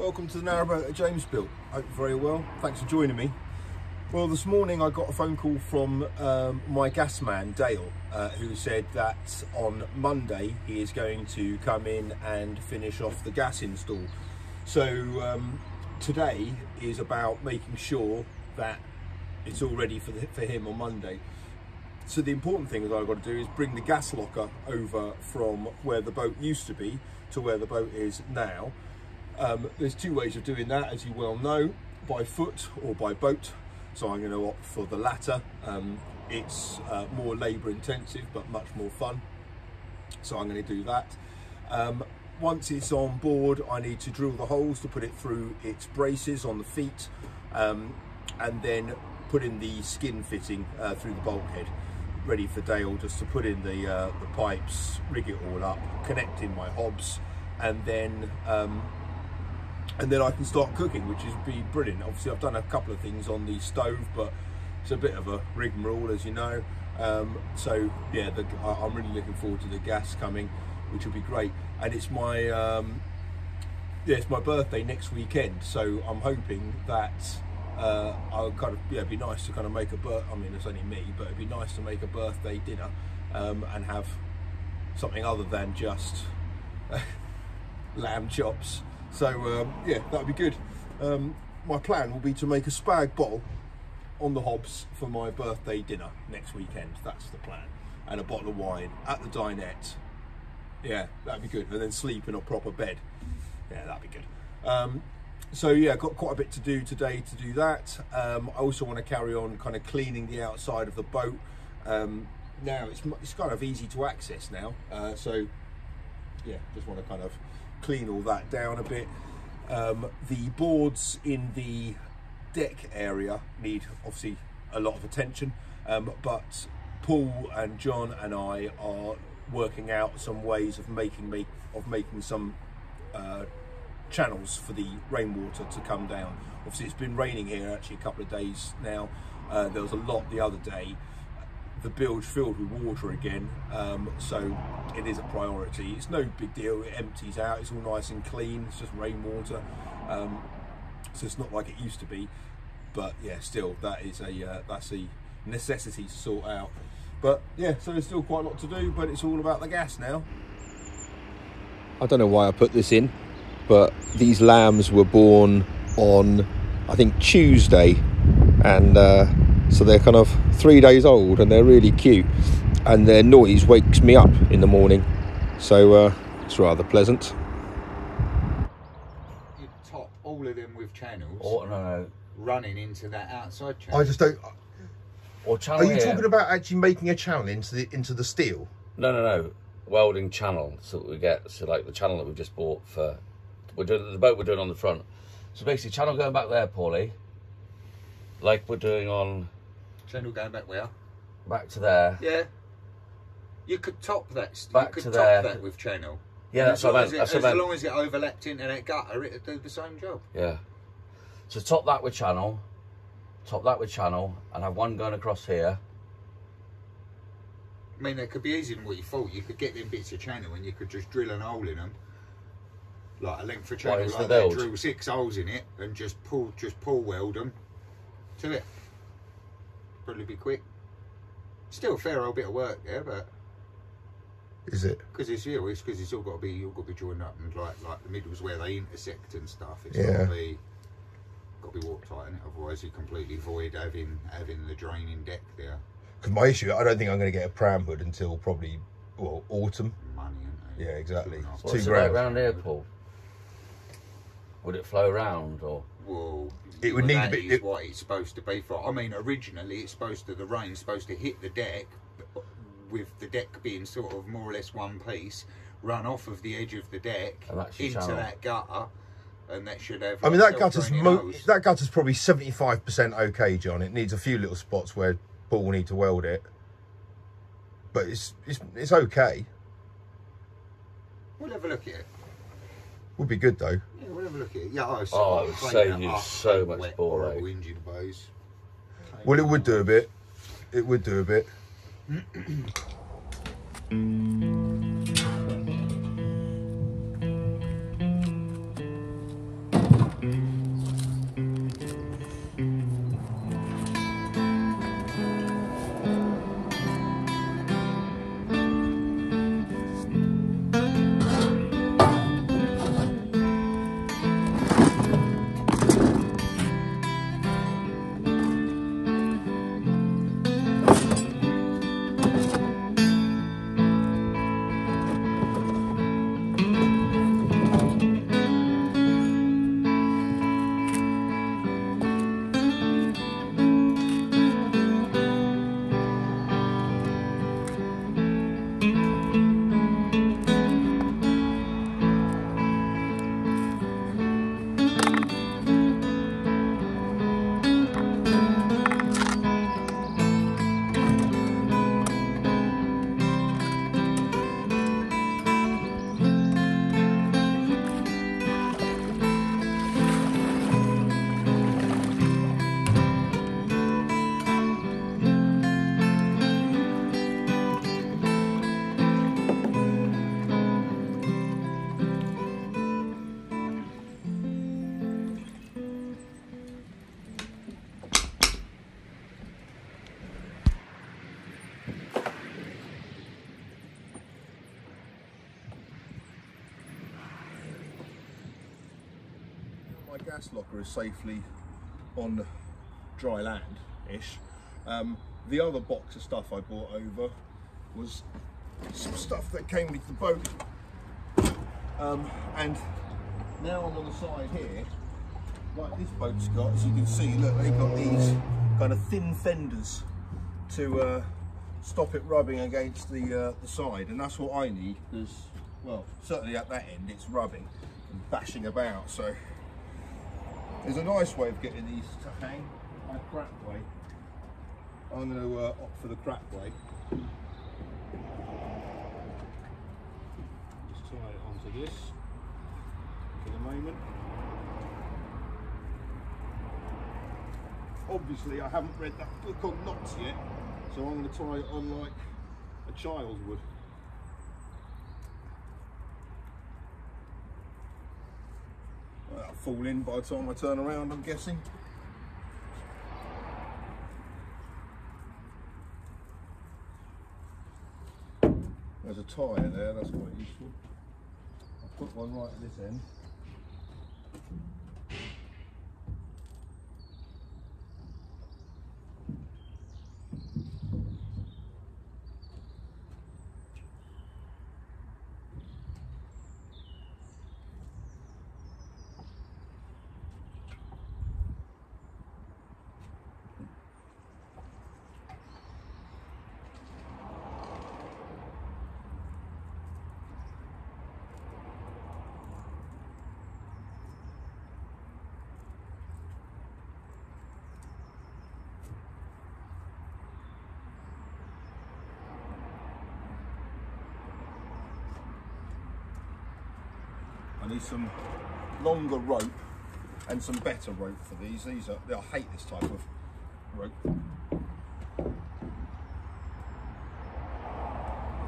Welcome to the Narrowboat that James Built. Hope very well. Thanks for joining me. Well, this morning I got a phone call from um, my gas man, Dale, uh, who said that on Monday he is going to come in and finish off the gas install. So um, today is about making sure that it's all ready for, the, for him on Monday. So the important thing that I've got to do is bring the gas locker over from where the boat used to be to where the boat is now. Um, there's two ways of doing that, as you well know, by foot or by boat. So I'm going to opt for the latter. Um, it's uh, more labour intensive, but much more fun. So I'm going to do that. Um, once it's on board, I need to drill the holes to put it through its braces on the feet, um, and then put in the skin fitting uh, through the bulkhead ready for Dale just to put in the uh, the pipes, rig it all up, connect in my hobs, and then um, and then I can start cooking, which is be brilliant. Obviously, I've done a couple of things on the stove, but it's a bit of a rigmarole, as you know. Um, so yeah, the, I'm really looking forward to the gas coming, which will be great. And it's my um, yeah, it's my birthday next weekend, so I'm hoping that uh, I'll kind of yeah, it'd be nice to kind of make a birth. I mean, it's only me, but it'd be nice to make a birthday dinner um, and have something other than just lamb chops so um, yeah, that'd be good. Um, my plan will be to make a spag bottle on the hobs for my birthday dinner next weekend. That's the plan. And a bottle of wine at the dinette. Yeah, that'd be good. And then sleep in a proper bed. Yeah, that'd be good. Um, so yeah, got quite a bit to do today to do that. Um, I also want to carry on kind of cleaning the outside of the boat. Um, now it's, it's kind of easy to access now. Uh, so yeah, just want to kind of clean all that down a bit. Um, the boards in the deck area need obviously a lot of attention, um, but Paul and John and I are working out some ways of making make of making some uh, channels for the rainwater to come down. Obviously, it's been raining here actually a couple of days now. Uh, there was a lot the other day the bilge filled with water again um, so it is a priority. It's no big deal. It empties out. It's all nice and clean. It's just rainwater. Um, so it's not like it used to be. But yeah still that is a uh, that's a necessity to sort out. But yeah so there's still quite a lot to do but it's all about the gas now. I don't know why I put this in but these lambs were born on I think Tuesday. And uh, so they're kind of three days old and they're really cute. And their noise wakes me up in the morning. So uh, it's rather pleasant. You top all of them with channels Or no, no. running into that outside channel. I just don't. Or channel Are you here. talking about actually making a channel into the into the steel? No, no, no. Welding channel. So that we get so like the channel that we've just bought for. We're doing the boat we're doing on the front. So basically, channel going back there, Paulie. Like we're doing on channel going back where? back to there. Yeah. You could top that. Back you could to top there. that with channel. Yeah, And that's as what I long meant. as it- That's as what I meant. long as it overlapped into that gutter, it'd do the same job. Yeah. So top that with channel, top that with channel, and have one going across here. I mean, it could be easier than what you thought. You could get them bits of channel and you could just drill an hole in them. Like a length of channel, like that, build? drill six holes in it and just pull, just pull weld them to it. Probably be quick. Still a fair old bit of work there, but Is it? because it's you, it's because it's all got to be, all got to be joined up and like like the middles where they intersect and stuff. It's Yeah. got to be, got to be watertight in it. Otherwise, you completely void having having the draining deck there. Because my issue, I don't think I'm going to get a pram hood until probably well autumn. Money, isn't it? Yeah, exactly. Two and a half Two What's it grand. like round here, Paul? Would it flow round or? Well, It would well, need that to be- is it- what it's supposed to be for. I mean, originally it's supposed to the rain's supposed to hit the deck, with the deck being sort of more or less one piece, run off of the edge of the deck And that's your into channel. that gutter, and that should have. I mean, that gutter's mo- that gutter's probably 75% okay, John. It needs a few little spots where Paul will need to weld it, but it's it's it's okay. We'll have a look at it. Would be good though. Yeah, we'll have a look at it. Yeah, I Oh, it would save you so much wet, ball horrible ache. engine eh? bays. Well, it would do a bit. It would do a bit. gas locker is safely on dry land-ish. Um, the other box of stuff I brought over was some stuff that came with the boat. Um, and now I'm on the side here, like this boat's got, as you can see, look, they've got these kind of thin fenders to uh, stop it rubbing against the, uh, the side. And that's what I need, because, well, certainly at that end, it's rubbing and bashing about. So there's a nice way of getting these to hang, my crack way. I'm going to uh, opt for the crack way. Just tie it onto this for the moment. Obviously I haven't read that book on knots yet, so I'm going to tie it on like a child would. Well, That'll fall in by the time I turn around, I'm guessing. There's a tyre there, that's quite useful. I'll put one right at this end. Need some longer rope and some better rope for these. These are, I hate this type of rope. This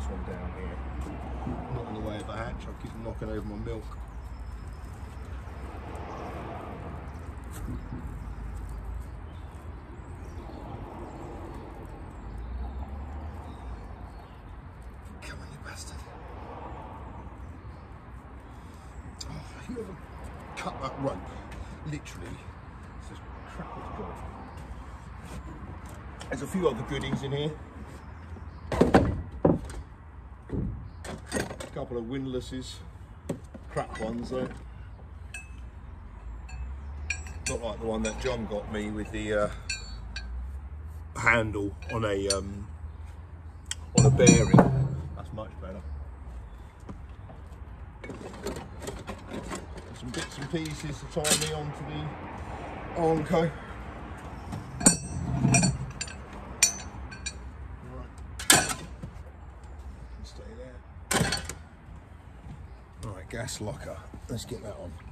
one down here. Not in the way of the hatch, I keep knocking over my milk. Come on, you bastard. Oh, you ever cut that rope? Literally, it's just crap of job. There's a few other goodies in here. A couple of windlasses, crap ones though. Not like the one that John got me with the uh, handle on a um, on a bearing. That's much better. some bits and pieces to tie me onto the Armco. Right. Stay there. Right, gas locker. Let's get that on.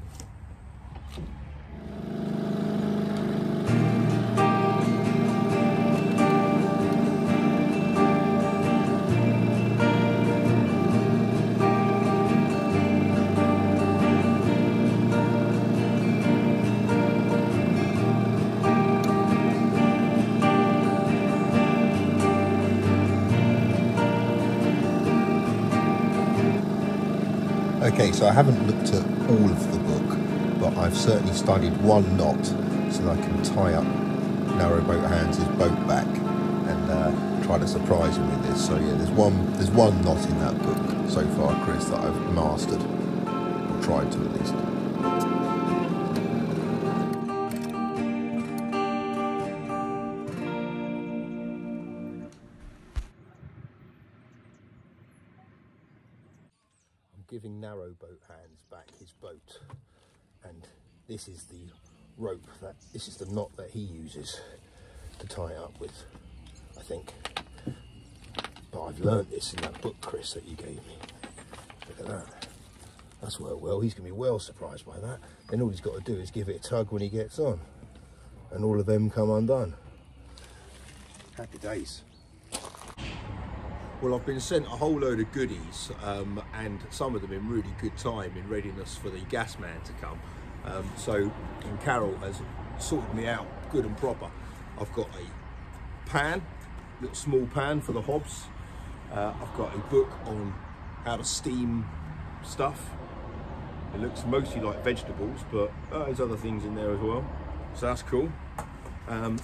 Okay, so I haven't looked at all of the book, but I've certainly studied one knot so that I can tie up Narrowboat Hands' boat back and uh, try to surprise him with this. So yeah, there's one there's one knot in that book so far, Chris, that I've mastered, or tried to at least. Giving Narrowboat Hands back his boat, and this is the rope that this is the knot that he uses to tie it up with. I think. But I've learnt this in that book, Chris, that you gave me. Look at that. That's worked well. He's going to be well surprised by that. Then all he's got to do is give it a tug when he gets on. And all of them come undone. Happy days. Well, I've been sent a whole load of goodies, um, and some of them in really good time in readiness for the gas man to come. Um, so, and Carol has sorted me out good and proper. I've got a pan, little small pan for the hobs. Uh, I've got a book on how to steam stuff. It looks mostly like vegetables, but uh, there's other things in there as well. So that's cool. Um,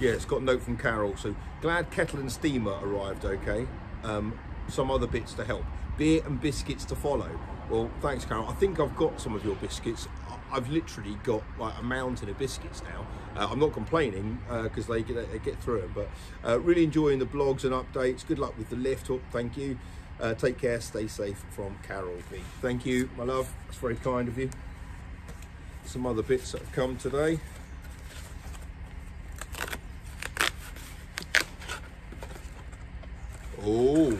yeah, it's got a note from Carol. So glad kettle and steamer arrived okay. Um, some other bits to help. Beer and biscuits to follow. Well, thanks, Carol. I think I've got some of your biscuits. I've literally got like a mountain of biscuits now. Uh, I'm not complaining because they, get, they get through them, but uh, really enjoying the blogs and updates. Good luck with the lift. Oh, thank you. Uh, take care. Stay safe from Carol V. Thank you, my love. That's very kind of you. Some other bits that have come today. Oh,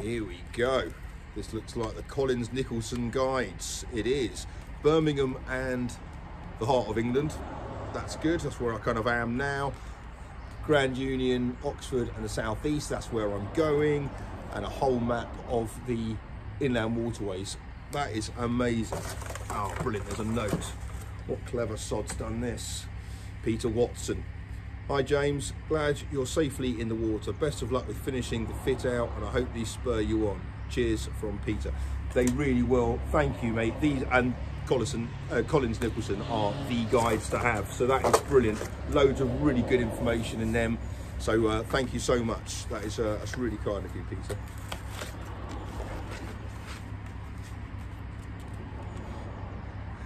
here we go. This looks like the Collins Nicholson guides. It is Birmingham and the heart of England. That's good. That's where I kind of am now. Grand Union, Oxford, and the southeast. That's where I'm going, and a whole map of the inland waterways. That is amazing. Oh, brilliant! There's a note. What clever sod's done this? Peter Watson. Hi James, glad you're safely in the water. Best of luck with finishing the fit out, and I hope these spur you on. Cheers from Peter. They really will. Thank you, mate. These and Collison, uh, Collins Nicholson are the guides to have. So that is brilliant. Loads of really good information in them. So uh, thank you so much. That is uh, that's really kind of you, Peter.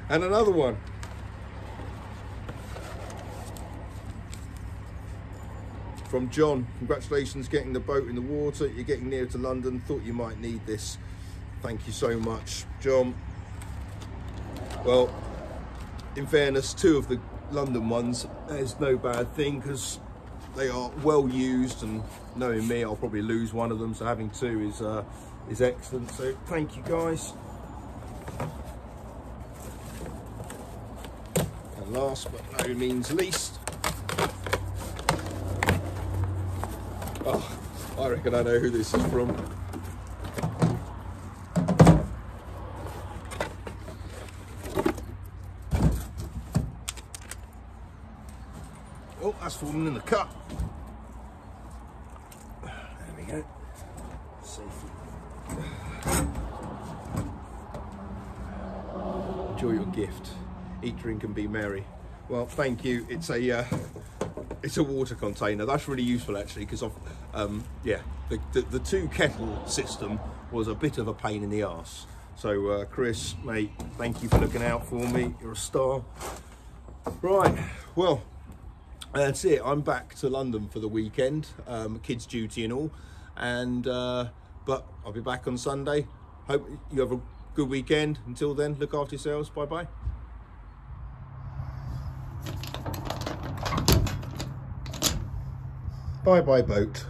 And another one. From John. Congratulations getting the boat in the water. You're getting near to London. Thought you might need this. Thank you so much, John. Well, in fairness, two of the London ones, there's no bad thing because they are well used and knowing me, I'll probably lose one of them. So having two is, uh, is excellent. So thank you guys. And last but no means least, Oh, I reckon I know who this is from. Oh, that's fallen in the cup. There we go. Safely. Enjoy your gift. Eat, drink, and be merry. Well, thank you. It's a uh, it's a water container. That's really useful actually because of um, yeah the, the, the two kettle system was a bit of a pain in the arse. So uh, Chris, mate, thank you for looking out for me. You're a star. Right, well that's it. I'm back to London for the weekend, um, kids duty and all, and uh, but I'll be back on Sunday. Hope you have a good weekend. Until then, look after yourselves. Bye bye Bye bye boat.